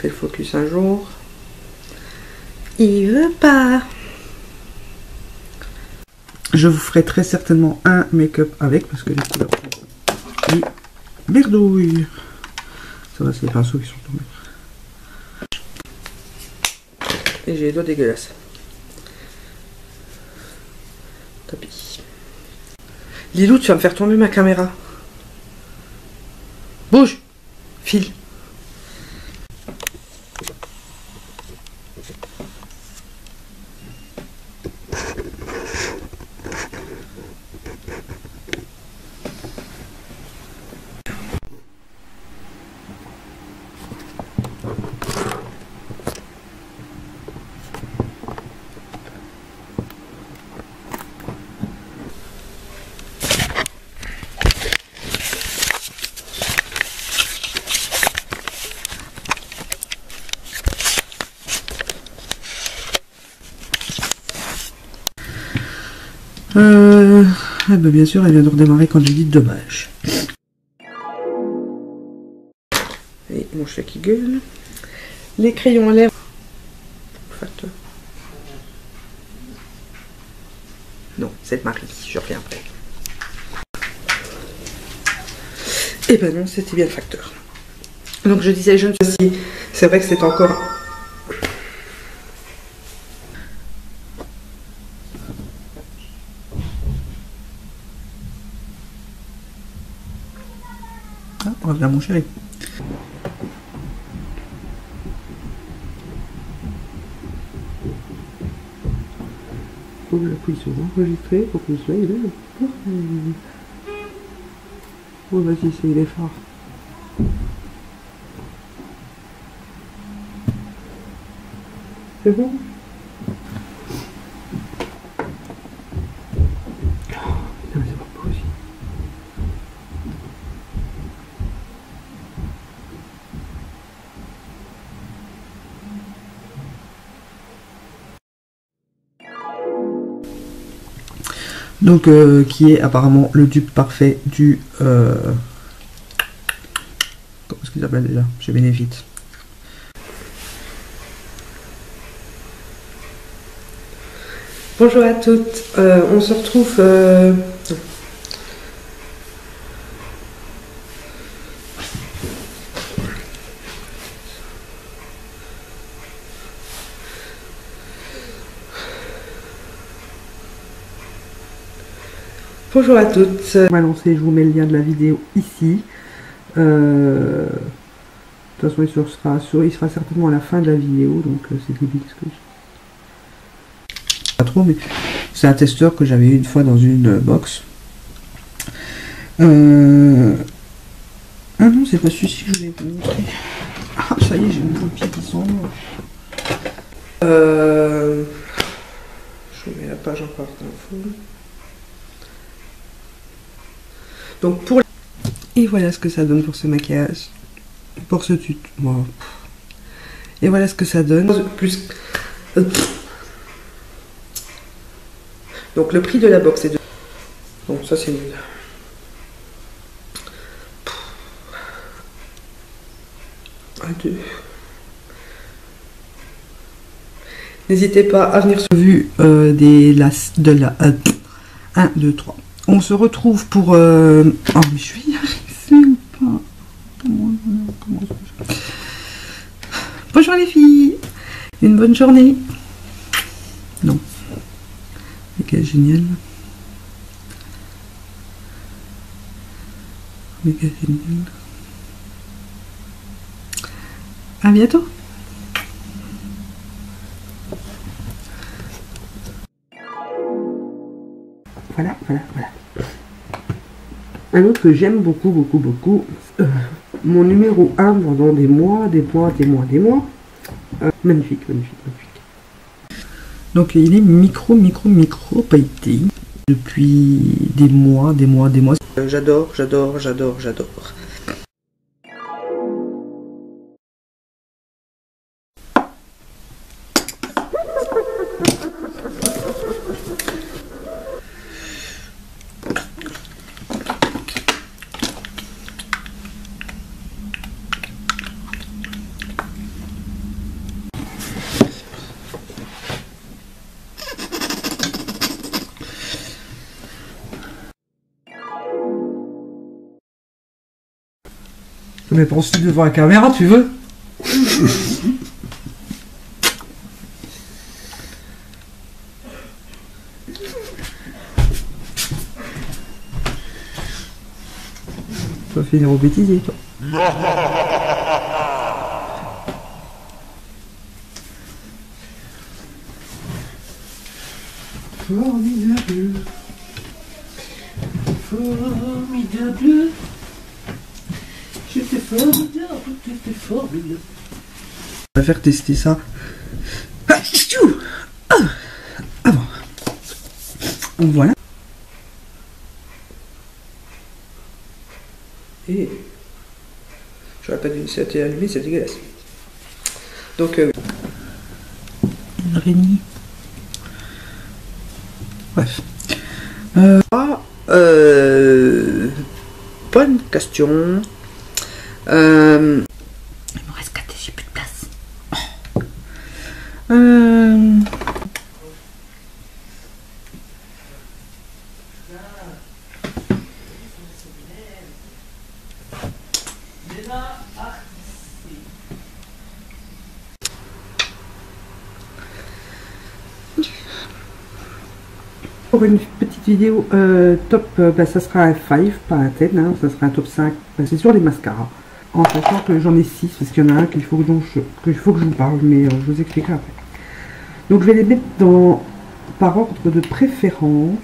fait le focus un jour. Il veut pas. Je vous ferai très certainement un make-up avec parce que les couleurs. Et merdouille. Ça va, c'est les pinceaux qui sont tombés. Et j'ai les doigts dégueulasses. Tapis. Lilou, tu vas me faire tomber ma caméra. Euh, bien sûr, elle vient de redémarrer quand j'ai dit dommage. Et mon chat qui gueule. Les crayons à lèvres. Facteur. Non, c'est Marie, je reviens après. Eh ben non, c'était bien le facteur. Donc je disais, je ne sais c'est vrai que c'est encore reviens mon chéri? Faut que j'appuie sur enregistrer pour que soit il est Oh vas-y, c'est il est fort. C'est bon? Donc, euh, qui est apparemment le dupe parfait du. Euh... Comment est-ce qu'il s'appelle déjà? Chez Benefit. Bonjour à toutes, Euh, on se retrouve. Bonjour à toutes. Lancer, je vous mets le lien de la vidéo ici. Euh, De toute façon, il sera, il sera certainement à la fin de la vidéo, donc euh, c'est débile ce que je... Pas trop, mais c'est un testeur que j'avais eu une fois dans une box. Euh... Ah non, c'est pas celui-ci que je voulais vous montrer. Ah, ça y est, j'ai une copie qui. Euh... Je mets la page encore d'infos. Donc pour et voilà ce que ça donne pour ce maquillage, pour ce tut. Wow. Et voilà ce que ça donne. Plus. Donc le prix de la box est de. Bon ça c'est nul. N'hésitez pas à venir sur vue euh, des de la 1, 2, 3. On se retrouve pour. euh, Oh, mais je vais y arriver ou pas? Bonjour les filles Une bonne journée Non. Ok, génial. Méga génial. À bientôt Voilà, voilà, voilà. Un autre que j'aime beaucoup, beaucoup, beaucoup. euh, mon numéro 1 pendant des mois, des mois, des mois, des mois. Euh, magnifique, magnifique, magnifique. Donc il est micro, micro, micro pailleté depuis des mois, des mois, des mois. Euh, j'adore, j'adore, j'adore, j'adore. Mais pense-tu devant la caméra, tu veux vas finir au bêtisier, toi. Formidable. Formidable. J'étais formidable, t'étais formidable. On va faire tester ça. Ah, Ah, ah bon. Voilà. Et j'aurais pas dû télé allumée, c'est dégueulasse. Donc, euh... une araignée. Bref. Euh, ah, euh, bonne question. Euh, il me reste 4 j'ai plus de place. Euh... Pour une petite vidéo euh, top, bah, ça sera un 5, pas un 10, hein, ça sera un top 5. Bah, c'est sur les mascaras. En sachant que j'en ai 6, parce qu'il y en a un qu'il faut, que faut que je vous parle, mais euh, je vous expliquerai après. Donc je vais les mettre dans, par ordre de préférence.